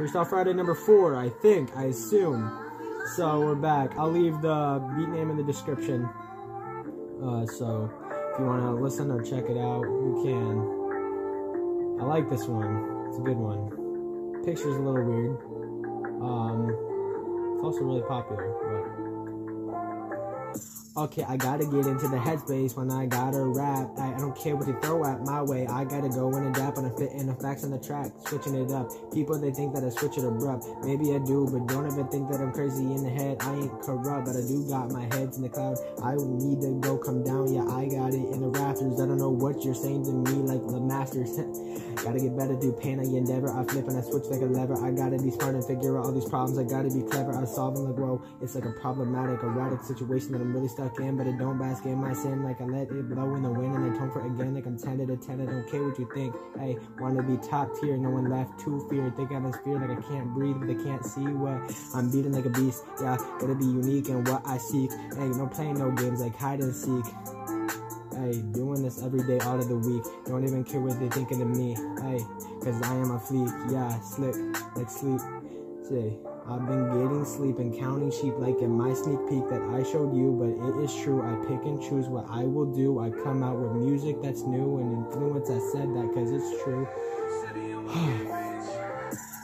Freestyle Friday number four, I think, I assume. So we're back. I'll leave the beat name in the description. Uh, so if you want to listen or check it out, you can. I like this one. It's a good one. Picture's a little weird. Um, it's also really popular, but Okay, I gotta get into the headspace when I gotta rap. I, I don't care what you throw at my way. I gotta go and dap and fit in the facts on the track, switching it up. People they think that I switch it abrupt. Maybe I do, but don't even think that I'm crazy in the head. I ain't corrupt, but I do got my heads in the cloud. I need to go come down. Yeah, I got it in the rafters. I don't know what you're saying to me, like the masters. gotta get better, do pain. I endeavor. I flip and I switch like a lever. I gotta be smart and figure out all these problems. I gotta be clever. I solve them like whoa. It's like a problematic, erratic situation that I'm really stuck in, but I don't bask in my sin like I let it blow in the wind and I tone for it again like I'm 10 to 10. I don't care what you think. Hey, wanna be top tier, no one left to fear. Think I'm in fear like I can't breathe, but they can't see what I'm beating like a beast. Yeah, gotta be unique in what I seek. Hey, no playing no games like hide and seek. Hey, doing this every day, all of the week. Don't even care what they're thinking of me. Hey, cause I am a fleek. Yeah, slick like sleep. Say. I've been getting sleep and counting sheep like in my sneak peek that I showed you, but it is true. I pick and choose what I will do. I come out with music that's new and influence. I said that because it's true.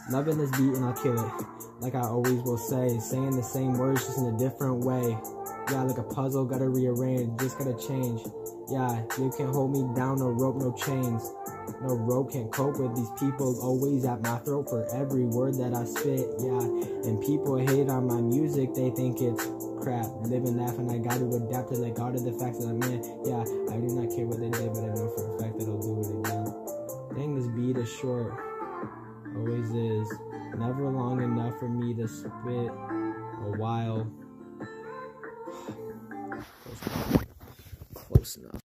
Loving this beat and I'll kill it. Like I always will say, saying the same words just in a different way. Yeah, like a puzzle, gotta rearrange, just gotta change. Yeah, you can't hold me down, no rope, no chains. No rope can't cope with these people always at my throat for every word that I spit. Yeah, and people hate on my music, they think it's crap. Living, laughing, I gotta adapt to like all of the facts that I'm in. Yeah, I do not care what they did, but I know for a fact that I'll do it again. Dang, this beat is short. Always is. Never long enough for me to spit a while. Close enough. Close enough.